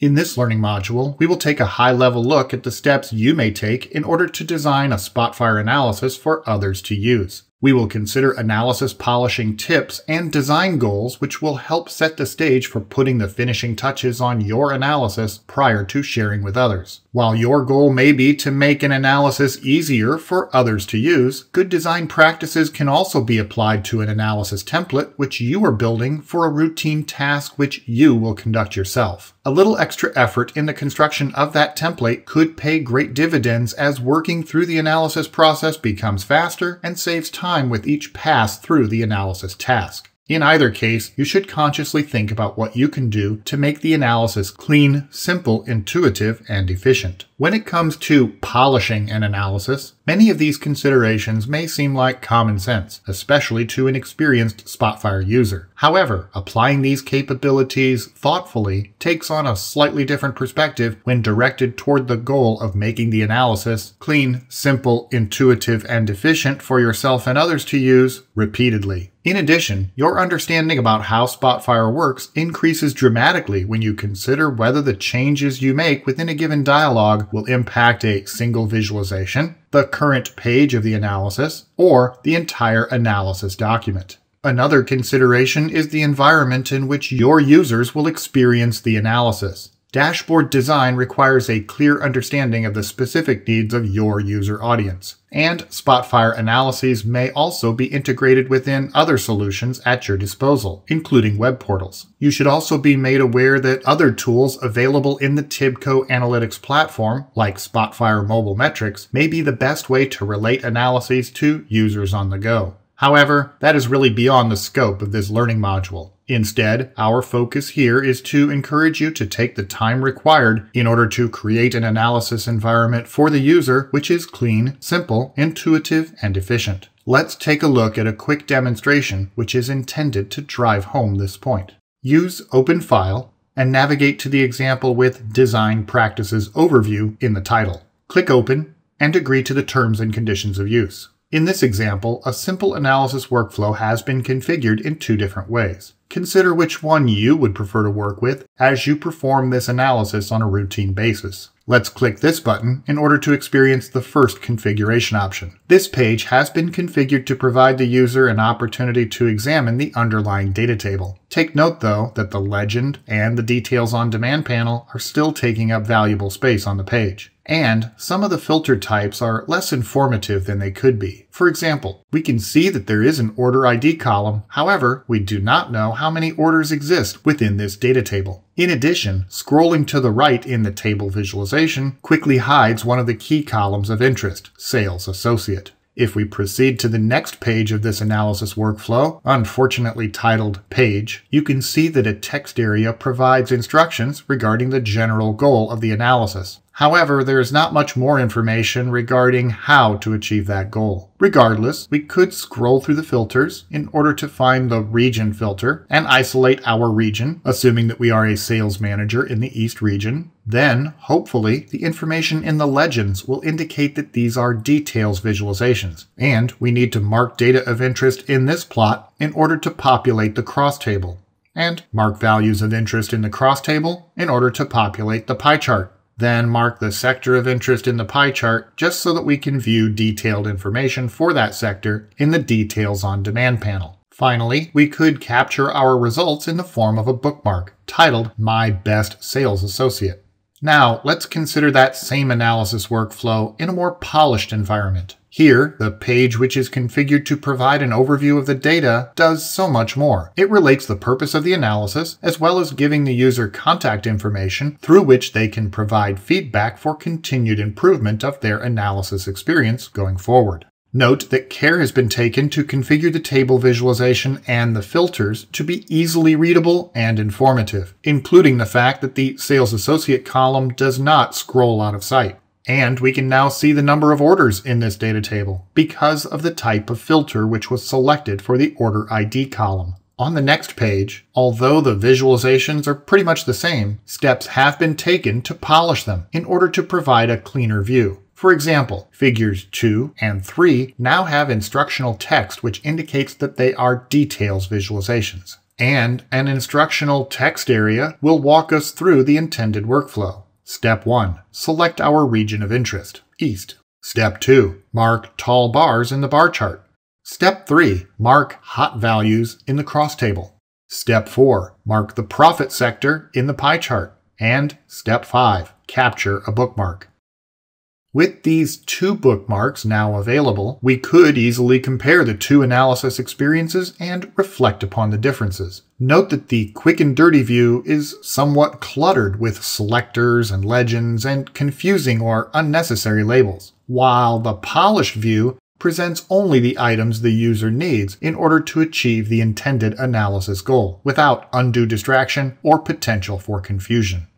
In this learning module, we will take a high-level look at the steps you may take in order to design a Spotfire analysis for others to use. We will consider analysis polishing tips and design goals which will help set the stage for putting the finishing touches on your analysis prior to sharing with others. While your goal may be to make an analysis easier for others to use, good design practices can also be applied to an analysis template which you are building for a routine task which you will conduct yourself. A little extra effort in the construction of that template could pay great dividends as working through the analysis process becomes faster and saves time time with each pass through the analysis task. In either case, you should consciously think about what you can do to make the analysis clean, simple, intuitive, and efficient. When it comes to polishing an analysis, many of these considerations may seem like common sense, especially to an experienced Spotfire user. However, applying these capabilities thoughtfully takes on a slightly different perspective when directed toward the goal of making the analysis clean, simple, intuitive, and efficient for yourself and others to use repeatedly. In addition, your understanding about how Spotfire works increases dramatically when you consider whether the changes you make within a given dialog will impact a single visualization, the current page of the analysis, or the entire analysis document. Another consideration is the environment in which your users will experience the analysis. Dashboard design requires a clear understanding of the specific needs of your user audience. And Spotfire analyses may also be integrated within other solutions at your disposal, including web portals. You should also be made aware that other tools available in the Tibco Analytics platform, like Spotfire Mobile Metrics, may be the best way to relate analyses to users on the go. However, that is really beyond the scope of this learning module. Instead, our focus here is to encourage you to take the time required in order to create an analysis environment for the user which is clean, simple, intuitive, and efficient. Let's take a look at a quick demonstration which is intended to drive home this point. Use Open File and navigate to the example with Design Practices Overview in the title. Click Open and agree to the terms and conditions of use. In this example, a simple analysis workflow has been configured in two different ways. Consider which one you would prefer to work with as you perform this analysis on a routine basis. Let's click this button in order to experience the first configuration option. This page has been configured to provide the user an opportunity to examine the underlying data table. Take note though that the legend and the details on demand panel are still taking up valuable space on the page. And some of the filter types are less informative than they could be. For example, we can see that there is an order ID column, however, we do not know how many orders exist within this data table. In addition, scrolling to the right in the table visualization quickly hides one of the key columns of interest, Sales Associate. If we proceed to the next page of this analysis workflow, unfortunately titled Page, you can see that a text area provides instructions regarding the general goal of the analysis. However, there is not much more information regarding how to achieve that goal. Regardless, we could scroll through the filters in order to find the region filter and isolate our region, assuming that we are a sales manager in the East region. Then, hopefully, the information in the legends will indicate that these are details visualizations, and we need to mark data of interest in this plot in order to populate the cross table, and mark values of interest in the cross table in order to populate the pie chart. Then mark the sector of interest in the pie chart just so that we can view detailed information for that sector in the Details on Demand panel. Finally, we could capture our results in the form of a bookmark titled My Best Sales Associate. Now, let's consider that same analysis workflow in a more polished environment. Here, the page which is configured to provide an overview of the data does so much more. It relates the purpose of the analysis, as well as giving the user contact information through which they can provide feedback for continued improvement of their analysis experience going forward. Note that care has been taken to configure the table visualization and the filters to be easily readable and informative, including the fact that the Sales Associate column does not scroll out of sight. And we can now see the number of orders in this data table because of the type of filter which was selected for the order ID column. On the next page, although the visualizations are pretty much the same, steps have been taken to polish them in order to provide a cleaner view. For example, figures 2 and 3 now have instructional text which indicates that they are details visualizations. and an instructional text area will walk us through the intended workflow. Step 1. Select our region of interest, East. Step 2. Mark tall bars in the bar chart. Step 3. Mark hot values in the cross table. Step 4. Mark the profit sector in the pie chart. And Step 5. Capture a bookmark. With these two bookmarks now available, we could easily compare the two analysis experiences and reflect upon the differences. Note that the quick and dirty view is somewhat cluttered with selectors and legends and confusing or unnecessary labels, while the polished view presents only the items the user needs in order to achieve the intended analysis goal, without undue distraction or potential for confusion.